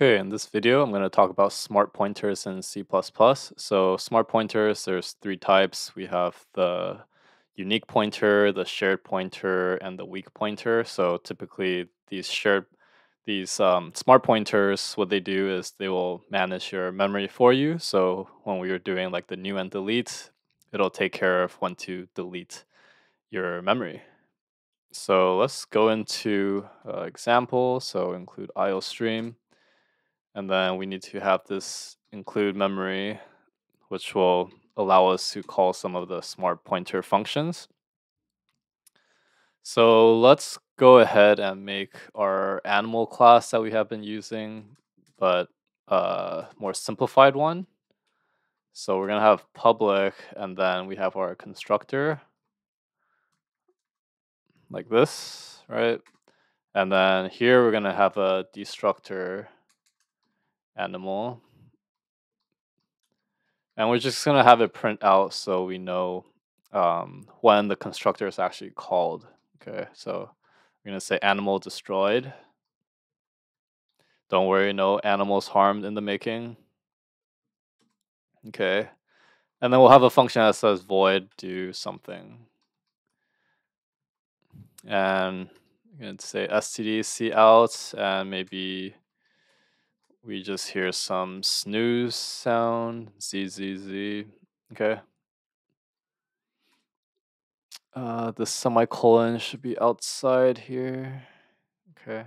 Okay, in this video, I'm going to talk about smart pointers in C++. So smart pointers, there's three types. We have the unique pointer, the shared pointer, and the weak pointer. So typically these shared, these um, smart pointers, what they do is they will manage your memory for you. So when we are doing like the new and delete, it'll take care of when to delete your memory. So let's go into uh, example. So include IOStream. And then we need to have this include memory, which will allow us to call some of the smart pointer functions. So let's go ahead and make our animal class that we have been using, but a more simplified one. So we're going to have public, and then we have our constructor like this, right? And then here we're going to have a destructor animal. And we're just gonna have it print out so we know um, when the constructor is actually called. Okay, so we're gonna say animal destroyed. Don't worry, no animals harmed in the making. Okay, and then we'll have a function that says void do something. And I'm gonna say std out and maybe we just hear some snooze sound, zzz. Okay. Uh, the semicolon should be outside here. Okay.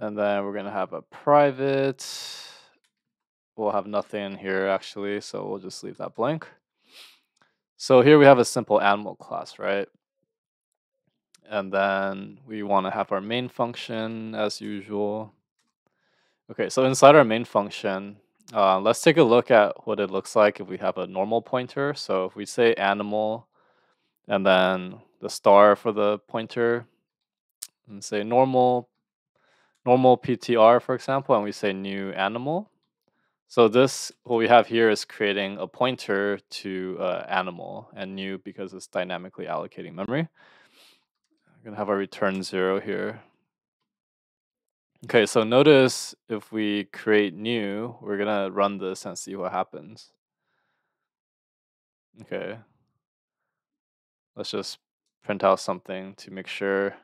And then we're gonna have a private. We'll have nothing in here actually, so we'll just leave that blank. So here we have a simple animal class, right? And then we want to have our main function as usual. Okay, so inside our main function, uh, let's take a look at what it looks like if we have a normal pointer. So if we say animal and then the star for the pointer and say normal normal PTR, for example, and we say new animal. So this, what we have here is creating a pointer to uh, animal and new because it's dynamically allocating memory. I'm gonna have our return zero here. Okay, so notice if we create new, we're gonna run this and see what happens. Okay. Let's just print out something to make sure.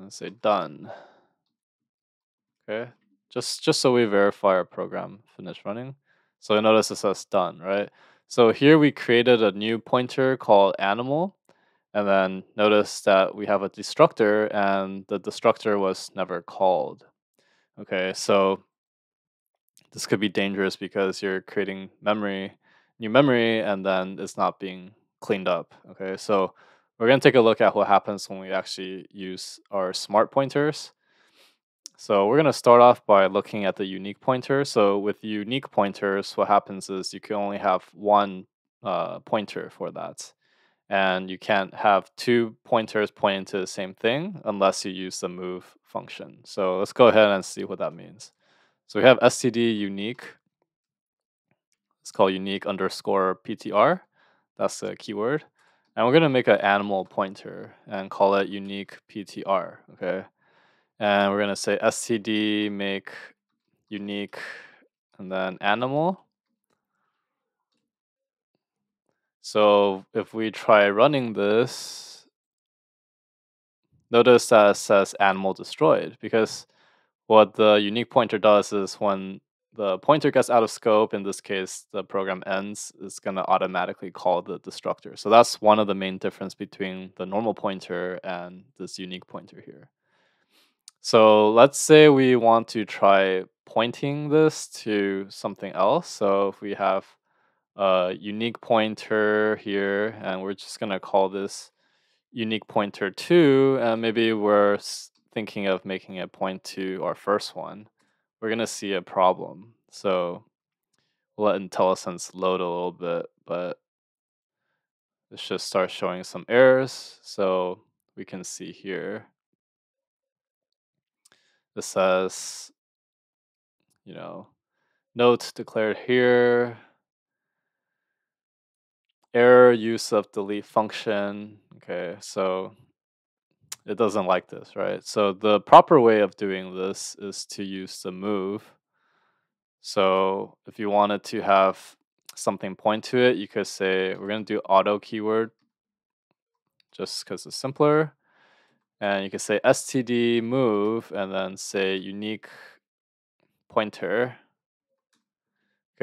Let's say done. Okay, just just so we verify our program finished running. So notice it says done, right? So here we created a new pointer called animal and then notice that we have a destructor and the destructor was never called. Okay, so this could be dangerous because you're creating memory, new memory, and then it's not being cleaned up. Okay, so we're going to take a look at what happens when we actually use our smart pointers. So we're going to start off by looking at the unique pointer. So with unique pointers, what happens is you can only have one uh, pointer for that and you can't have two pointers pointing to the same thing unless you use the move function. So let's go ahead and see what that means. So we have std unique. It's called unique underscore ptr. That's the keyword. And we're going to make an animal pointer and call it unique ptr. Okay. And we're going to say std make unique and then animal. So if we try running this, notice that it says animal destroyed because what the unique pointer does is when the pointer gets out of scope, in this case, the program ends, it's going to automatically call the destructor. So that's one of the main difference between the normal pointer and this unique pointer here. So let's say we want to try pointing this to something else. So if we have a unique pointer here, and we're just gonna call this unique pointer two, and maybe we're thinking of making it point to our first one, we're gonna see a problem. So we'll let IntelliSense load a little bit, but let's just start showing some errors. So we can see here, this says, you know, note declared here, error use of delete function. Okay, so it doesn't like this, right? So the proper way of doing this is to use the move. So if you wanted to have something point to it, you could say we're going to do auto keyword just because it's simpler. And you can say std move and then say unique pointer.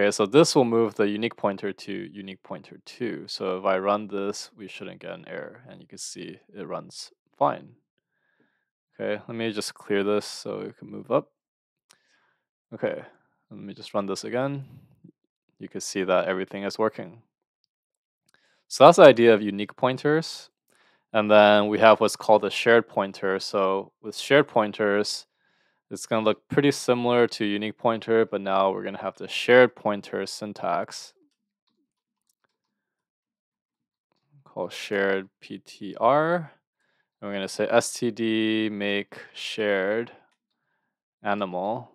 Okay, so this will move the unique pointer to unique pointer 2. So if I run this, we shouldn't get an error. And you can see it runs fine. Okay, let me just clear this so we can move up. Okay, let me just run this again. You can see that everything is working. So that's the idea of unique pointers. And then we have what's called a shared pointer. So with shared pointers, it's going to look pretty similar to unique pointer, but now we're going to have the shared pointer syntax called shared PTR. And we're going to say std make shared animal.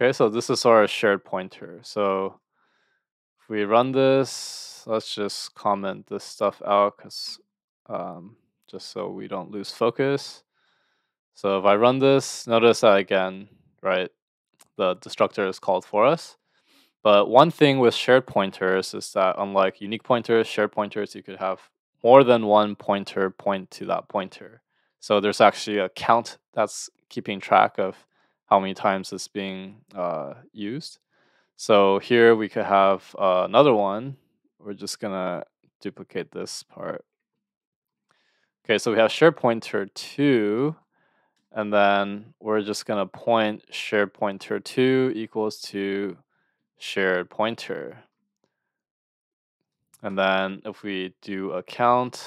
Okay, so this is our shared pointer. So if we run this, let's just comment this stuff out because um, just so we don't lose focus. So if I run this, notice that again, right, the destructor is called for us. But one thing with shared pointers is that unlike unique pointers, shared pointers, you could have more than one pointer point to that pointer. So there's actually a count that's keeping track of how many times it's being uh, used. So here we could have uh, another one. We're just gonna duplicate this part. Okay, so we have share pointer 2, and then we're just going to point share pointer 2 equals to shared pointer. And then if we do a count,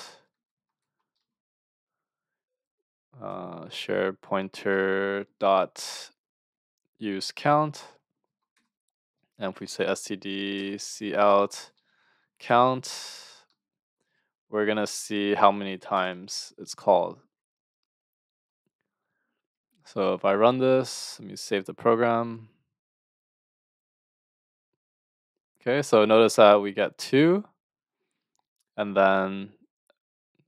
uh, share pointer dot use count, and if we say std cout count, we're going to see how many times it's called. So if I run this, let me save the program. Okay, so notice that we get two. And then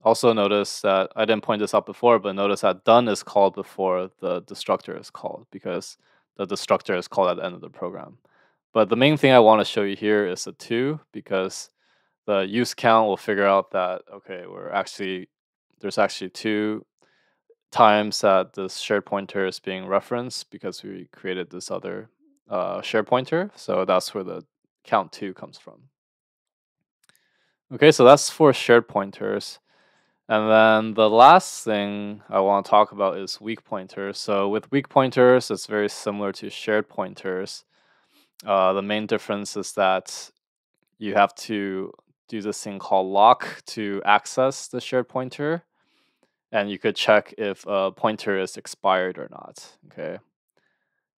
also notice that I didn't point this out before, but notice that done is called before the destructor is called because the destructor is called at the end of the program. But the main thing I want to show you here is the two because the use count will figure out that okay, we're actually there's actually two times that this shared pointer is being referenced because we created this other uh, shared pointer. So that's where the count two comes from. Okay, so that's for shared pointers. And then the last thing I want to talk about is weak pointers. So with weak pointers, it's very similar to shared pointers. Uh, the main difference is that you have to do this thing called lock to access the shared pointer. And you could check if a pointer is expired or not. Okay.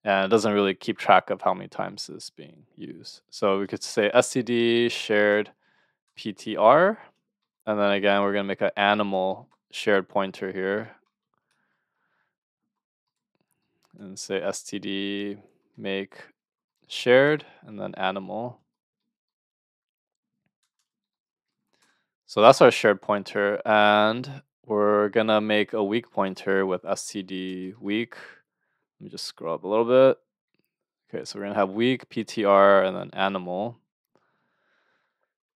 And it doesn't really keep track of how many times it's being used. So we could say std shared ptr. And then again, we're going to make an animal shared pointer here. And say std make shared and then animal. So that's our shared pointer. And we're going to make a weak pointer with std weak. Let me just scroll up a little bit. Okay, so we're going to have weak, ptr, and then animal.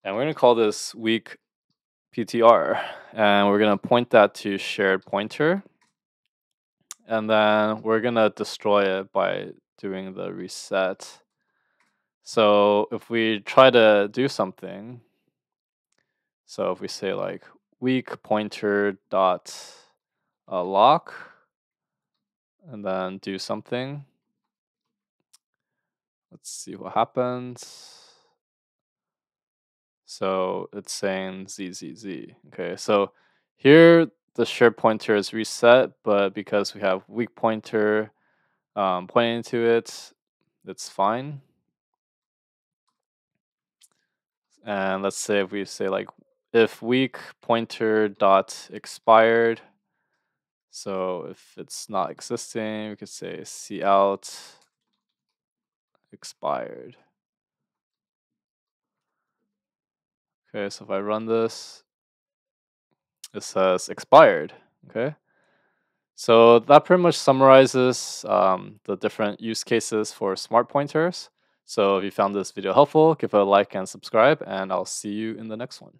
And we're going to call this weak ptr. And we're going to point that to shared pointer. And then we're going to destroy it by doing the reset. So if we try to do something, so if we say like weak pointer dot uh, lock and then do something, let's see what happens. So it's saying ZZZ. Okay, so here the shared pointer is reset, but because we have weak pointer um, pointing to it, it's fine. And let's say if we say like if weak pointer dot expired. So if it's not existing, we could say cout expired. Okay, so if I run this, it says expired. Okay. So that pretty much summarizes um, the different use cases for smart pointers. So if you found this video helpful, give it a like and subscribe, and I'll see you in the next one.